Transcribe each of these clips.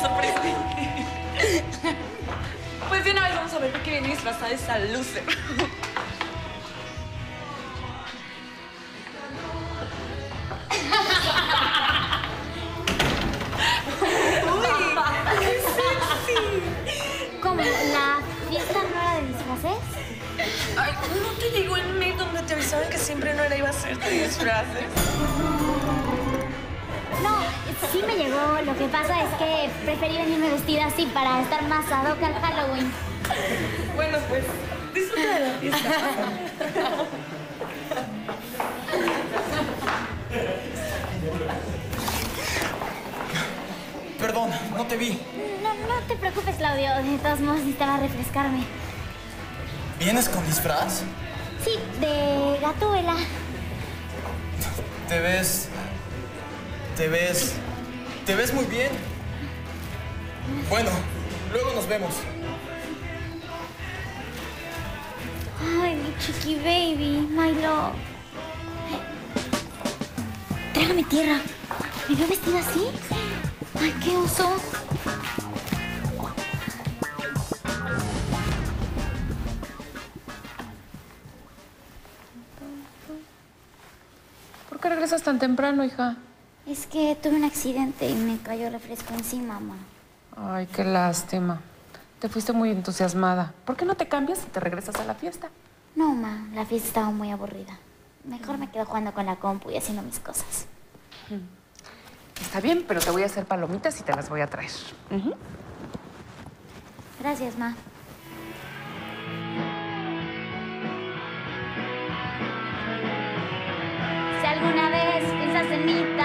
Sorpresa. Pues de una vez vamos a ver de qué viene disfrazada esa loser. ¿Cómo? ¿La fiesta no era de disfraces? Ay, ¿no te llegó el mail donde te avisaron que siempre no era iba a ser de disfraces? No, sí me llegó. Lo que pasa es que preferí venirme vestida así para estar más ad hoc al Halloween. Bueno, pues disfruta de la fiesta. Perdón, no te vi. No, no te preocupes, Claudio. De todos modos, necesitaba refrescarme. ¿Vienes con disfraz? Sí, de Gatúbela. Te ves... Te ves... Te ves muy bien. Bueno, luego nos vemos. Ay, mi chiqui baby, my love. Trágame tierra. ¿Me veo vestida así? Ay, qué oso. ¿Por qué regresas tan temprano, hija? Es que tuve un accidente y me cayó refresco encima, mamá. Ay, qué lástima. Te fuiste muy entusiasmada. ¿Por qué no te cambias y te regresas a la fiesta? No, ma, la fiesta estaba muy aburrida. Mejor me quedo jugando con la compu y haciendo mis cosas. Está bien, pero te voy a hacer palomitas y te las voy a traer. Gracias, ma. Si alguna vez piensas en mí,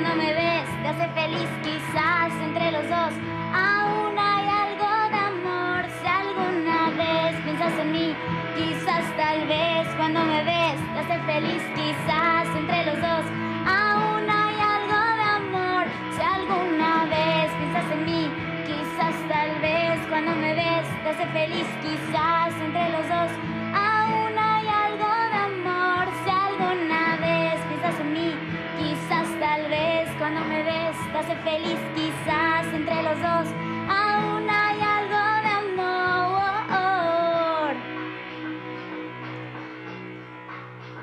cuando me ves te hace feliz, quizás entre los dos aún hay algo de amor. Si alguna vez piensas en mí, quizás tal vez cuando me ves te hace feliz, quizás entre los dos aún hay algo de amor. Si alguna vez piensas en mí, quizás tal vez cuando me ves te hace feliz, quizás entre los dos feliz, quizás entre los dos aún hay algo de amor.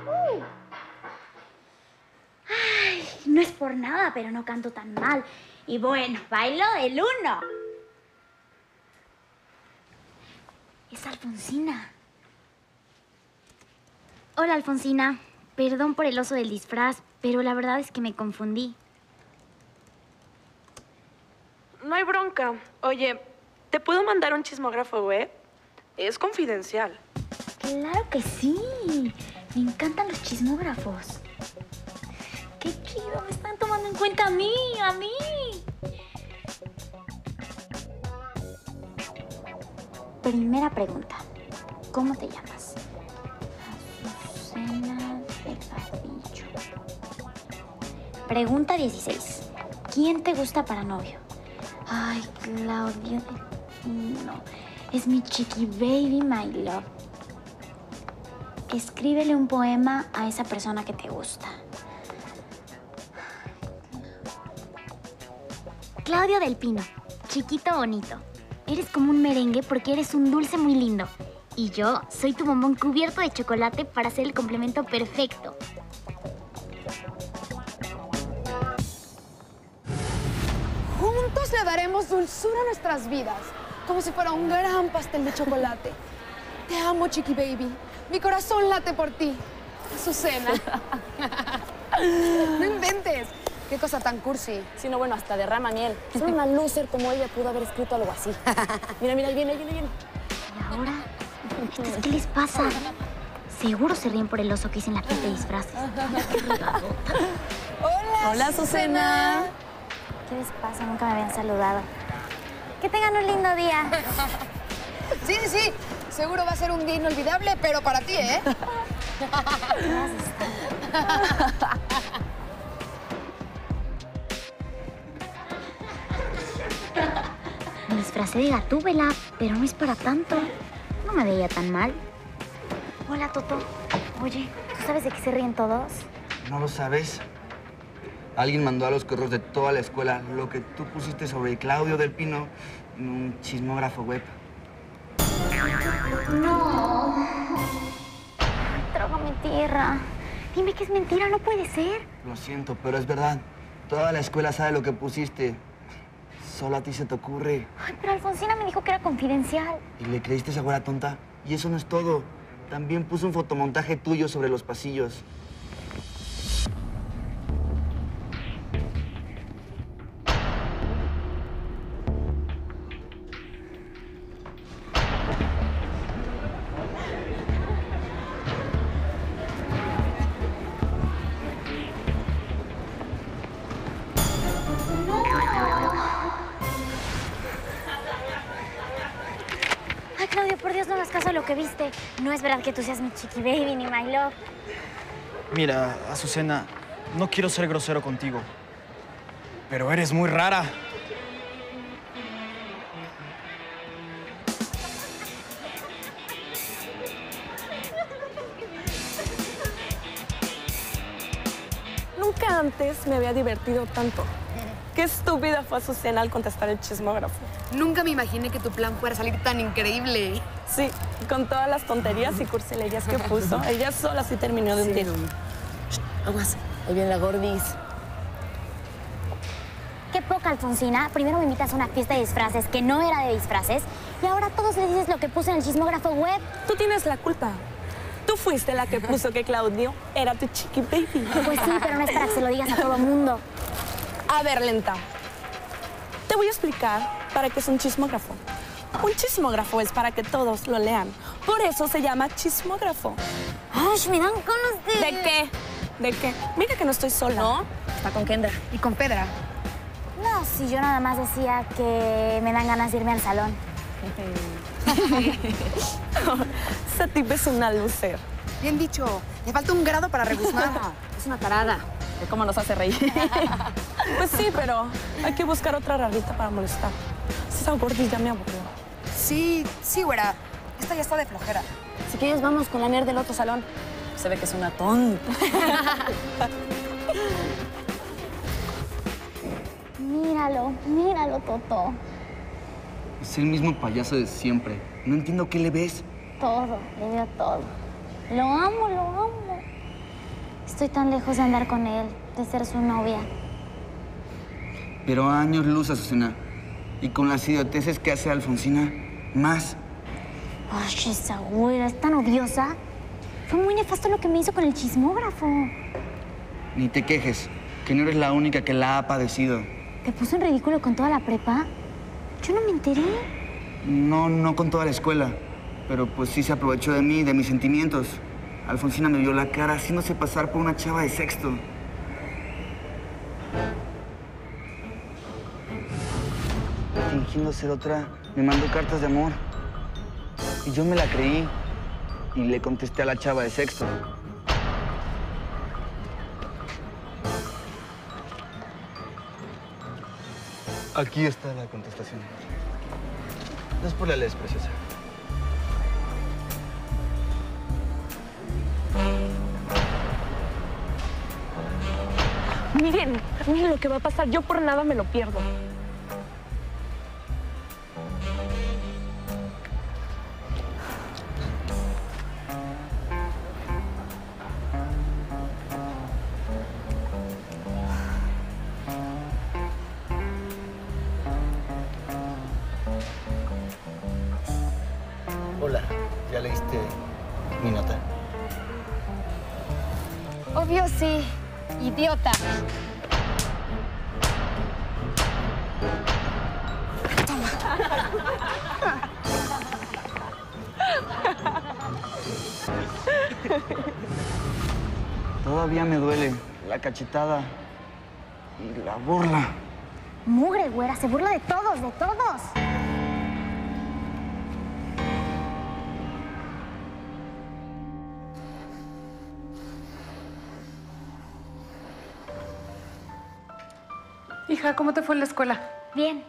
Uh. Ay, no es por nada, pero no canto tan mal. Y bueno, bailo el uno. Es Alfonsina. Hola, Alfonsina. Perdón por el oso del disfraz, pero la verdad es que me confundí. No hay bronca. Oye, ¿te puedo mandar un chismógrafo web? Es confidencial. Claro que sí. Me encantan los chismógrafos. Qué chido, me están tomando en cuenta a mí, a mí. Primera pregunta. ¿Cómo te llamas? Azucena Delgadillo. Pregunta 16. ¿Quién te gusta para novio? Ay, Claudio. No. Es mi chiqui baby, my love. Escríbele un poema a esa persona que te gusta. Claudio del Pino, chiquito bonito. Eres como un merengue porque eres un dulce muy lindo. Y yo soy tu bombón cubierto de chocolate para hacer el complemento perfecto. Le daremos dulzura a nuestras vidas, como si fuera un gran pastel de chocolate. Te amo, Chiqui Baby. Mi corazón late por ti. Azucena. no inventes. Qué cosa tan cursi. Sí, no, bueno, hasta derrama miel. Solo una loser como ella pudo haber escrito algo así. Mira, mira, ahí viene, ahí viene, ahí viene. ¿Y ahora? ¿Estos ¿Qué les pasa? Seguro se ríen por el oso que hice en la fiesta de disfraces. Hola. Hola, Azucena. ¿Qué les pasa? Nunca me habían saludado. Que tengan un lindo día. Sí, sí. Seguro va a ser un día inolvidable, pero para ti, ¿eh? Mis disfracé de gatúbela, pero no es para tanto. No me veía tan mal. Hola, Toto. Oye, ¿tú sabes de qué se ríen todos? ¿No lo sabes? Alguien mandó a los correos de toda la escuela lo que tú pusiste sobre Claudio del Pino en un chismógrafo web. No. Trágame tierra. Dime que es mentira, no puede ser. Lo siento, pero es verdad. Toda la escuela sabe lo que pusiste. Solo a ti se te ocurre. Ay, pero Alfonsina me dijo que era confidencial. ¿Y le creíste esa güera tonta? Y eso no es todo. También puso un fotomontaje tuyo sobre los pasillos. Lo que viste. No es verdad que tú seas mi chiqui baby ni my love. Mira, Azucena, no quiero ser grosero contigo, pero eres muy rara. Nunca antes me había divertido tanto. Qué estúpida fue Azucena al contestar el chismógrafo. Nunca me imaginé que tu plan fuera salir tan increíble. Sí, con todas las tonterías y cursilerías que puso, ella sola sí terminó de hundir. Aguas, ahí viene la gordis. Qué poca, Alfonsina. Primero me invitas a una fiesta de disfraces que no era de disfraces y ahora a todos les dices lo que puse en el chismógrafo web. Tú tienes la culpa. Tú fuiste la que puso que Claudio era tu chiqui baby. Pues sí, pero no es para que se lo digas a todo mundo. A ver, lenta. Te voy a explicar para qué es un chismógrafo. Un chismógrafo es para que todos lo lean. Por eso se llama chismógrafo. ¡Ay, me dan ganas de... ¿De qué? ¿De qué? Mira que no estoy sola. ¿No? Está con Kendra. Y con Pedra. No, si yo nada más decía que me dan ganas de irme al salón. Esa tipa es una lucer. Bien dicho. Le falta un grado para rebuznar. Es una tarada. De cómo nos hace reír. Pues sí, pero hay que buscar otra rarita para molestar. Esa gordis ya me aburrió. sí, sí, güera. Esta ya está de flojera. si quieres, vamos con la nerd del otro salón. Se ve que es una tonta. Míralo, míralo, Toto. Es el mismo payaso de siempre. No entiendo qué le ves. Todo, le veo todo. Lo amo, lo amo. Estoy tan lejos de andar con él, de ser su novia. Pero a años luz, Azucena. Y con las idioteces que hace Alfonsina, más. Ay, esa güera es tan odiosa. Fue muy nefasto lo que me hizo con el chismógrafo. Ni te quejes, que no eres la única que la ha padecido. ¿Te puso en ridículo con toda la prepa? Yo no me enteré. No, no con toda la escuela, pero pues sí se aprovechó de mí, de mis sentimientos. Alfonsina me vio la cara haciéndose pasar por una chava de sexto. Fingiendo ser otra, me mandó cartas de amor. Y yo me la creí y le contesté a la chava de sexto. Aquí está la contestación. Después la lees, preciosa. Miren, miren lo que va a pasar. Yo por nada me lo pierdo. Sí. Idiota. Todavía me duele la cachetada y la burla. Mugre, güera, se burla de todos, de todos. ¿Cómo te fue en la escuela? Bien,